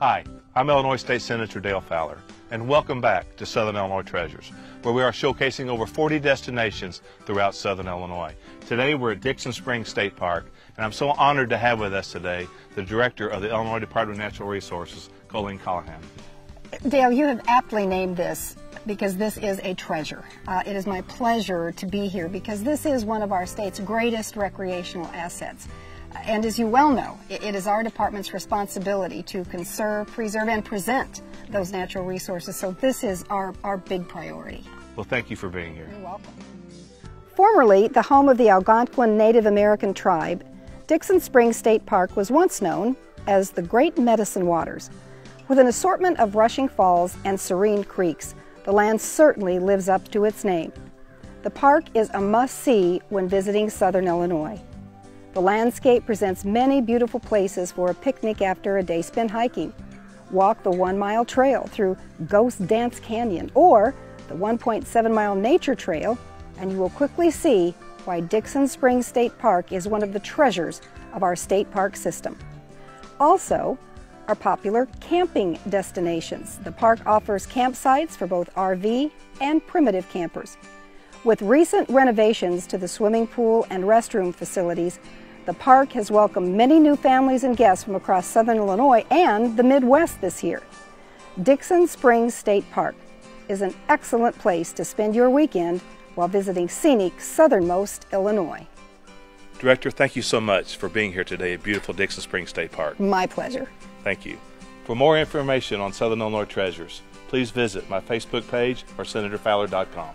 Hi, I'm Illinois State Senator Dale Fowler, and welcome back to Southern Illinois Treasures, where we are showcasing over 40 destinations throughout Southern Illinois. Today we're at Dixon Springs State Park, and I'm so honored to have with us today the Director of the Illinois Department of Natural Resources, Colleen Callahan. Dale, you have aptly named this because this is a treasure. Uh, it is my pleasure to be here because this is one of our state's greatest recreational assets. And as you well know, it is our department's responsibility to conserve, preserve, and present those natural resources. So this is our, our big priority. Well, thank you for being here. You're welcome. Formerly the home of the Algonquin Native American tribe, Dixon Springs State Park was once known as the Great Medicine Waters. With an assortment of rushing falls and serene creeks, the land certainly lives up to its name. The park is a must-see when visiting Southern Illinois. The landscape presents many beautiful places for a picnic after a day spent hiking. Walk the one mile trail through Ghost Dance Canyon or the 1.7 mile nature trail and you will quickly see why Dixon Springs State Park is one of the treasures of our state park system. Also, are popular camping destinations. The park offers campsites for both RV and primitive campers. With recent renovations to the swimming pool and restroom facilities, the park has welcomed many new families and guests from across southern Illinois and the Midwest this year. Dixon Springs State Park is an excellent place to spend your weekend while visiting scenic southernmost Illinois. Director, thank you so much for being here today at beautiful Dixon Springs State Park. My pleasure. Thank you. For more information on Southern Illinois treasures, please visit my Facebook page or senatorfowler.com.